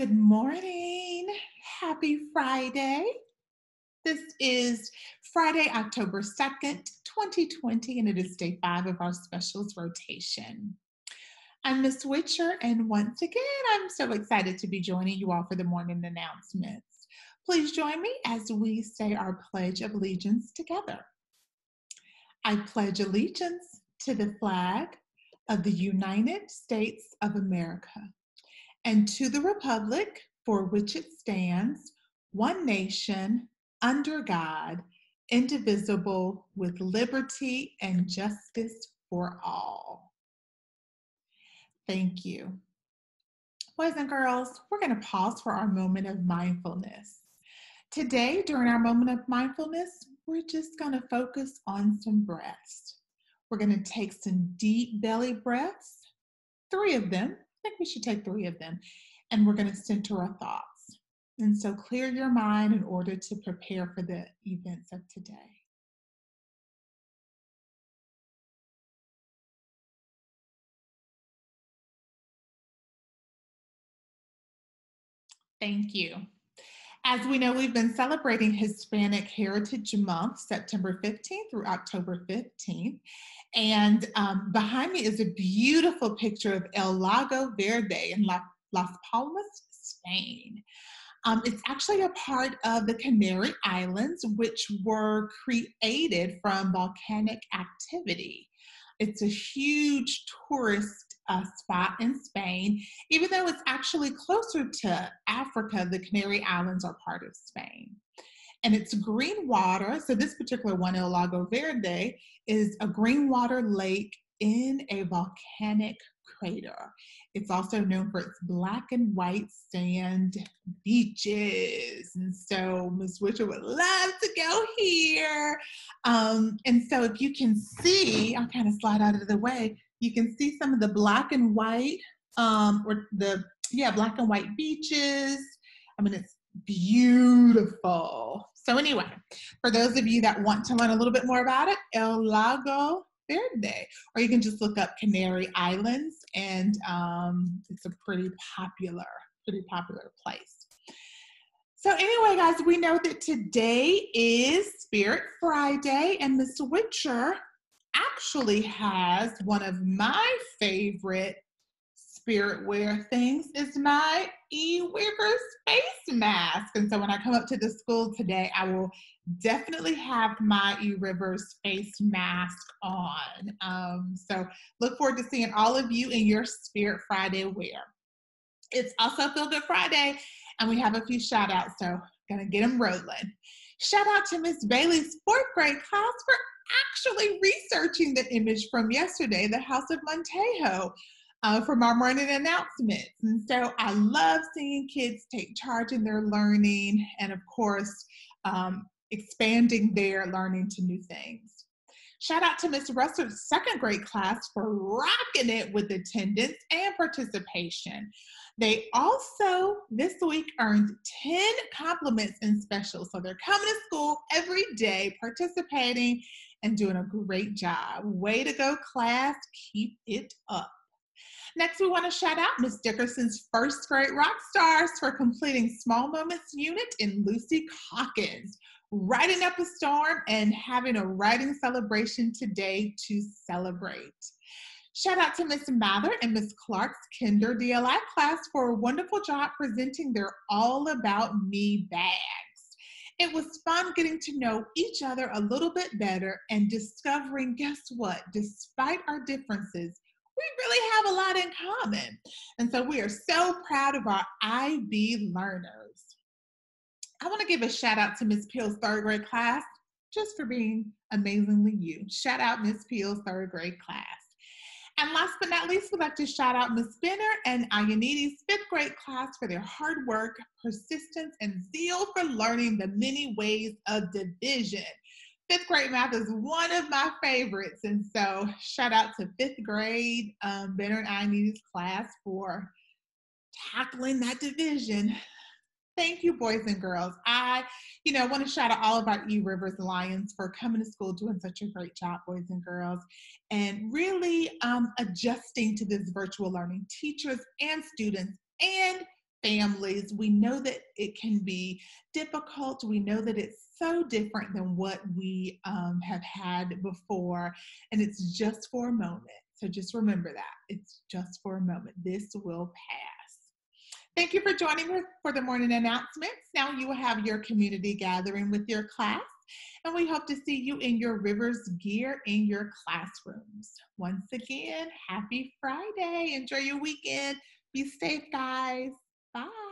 Good morning. Happy Friday. This is Friday, October 2nd, 2020, and it is day five of our specials rotation. I'm Miss Witcher, and once again, I'm so excited to be joining you all for the morning announcements. Please join me as we say our Pledge of Allegiance together. I pledge allegiance to the flag of the United States of America and to the republic for which it stands, one nation, under God, indivisible, with liberty and justice for all. Thank you. Boys and girls, we're going to pause for our moment of mindfulness. Today, during our moment of mindfulness, we're just going to focus on some breaths. We're going to take some deep belly breaths, three of them, I think we should take three of them, and we're going to center our thoughts. And so clear your mind in order to prepare for the events of today. Thank you. As we know, we've been celebrating Hispanic Heritage Month, September 15th through October 15th. And um, behind me is a beautiful picture of El Lago Verde in La, Las Palmas, Spain. Um, it's actually a part of the Canary Islands, which were created from volcanic activity. It's a huge tourist uh, spot in Spain. Even though it's actually closer to Africa, the Canary Islands are part of Spain. And it's green water. So, this particular one, El Lago Verde, is a green water lake in a volcanic crater. It's also known for its black and white sand beaches. And so Ms. Witcher would love to go here. Um, and so if you can see, I'll kind of slide out of the way, you can see some of the black and white, um, or the, yeah, black and white beaches. I mean, it's beautiful. So anyway, for those of you that want to learn a little bit more about it, El Lago Verde, or you can just look up Canary Islands, and um, it's a pretty popular, pretty popular place. So anyway, guys, we know that today is Spirit Friday, and Miss Witcher actually has one of my favorite spirit wear things is my e-rivers face mask. And so when I come up to the school today, I will definitely have my e-rivers face mask on. Um, so look forward to seeing all of you in your Spirit Friday wear. It's also Feel Good Friday, and we have a few shout outs, so gonna get them rolling. Shout out to Miss Bailey's fourth grade class for actually researching the image from yesterday, the House of Montejo uh, from our morning announcements. And so I love seeing kids take charge in their learning and, of course, um, expanding their learning to new things. Shout out to Miss Russell's second grade class for rocking it with attendance and participation. They also this week earned 10 compliments and specials. So they're coming to school every day, participating and doing a great job. Way to go, class. Keep it up. Next, we want to shout out Miss Dickerson's first grade rock stars for completing Small Moments Unit in Lucy Calkins, writing up a storm and having a writing celebration today to celebrate. Shout out to Miss Mather and Miss Clark's Kinder DLI class for a wonderful job presenting their All About Me bags. It was fun getting to know each other a little bit better and discovering, guess what, despite our differences, we really have a lot in common. And so we are so proud of our IB learners. I want to give a shout out to Miss Peel's third grade class just for being amazingly you. Shout out Miss Peel's third grade class. And last but not least, we'd like to shout out Miss Benner and Ayaniti's fifth grade class for their hard work, persistence, and zeal for learning the many ways of division fifth grade math is one of my favorites. And so shout out to fifth grade um, Benner and I News class for tackling that division. Thank you, boys and girls. I, you know, want to shout out all of our E Rivers Lions for coming to school, doing such a great job, boys and girls, and really um, adjusting to this virtual learning, teachers and students, and families. We know that it can be difficult. We know that it's so different than what we um, have had before, and it's just for a moment. So just remember that it's just for a moment. This will pass. Thank you for joining us for the morning announcements. Now you will have your community gathering with your class, and we hope to see you in your Rivers gear in your classrooms. Once again, happy Friday. Enjoy your weekend. Be safe, guys. Bye.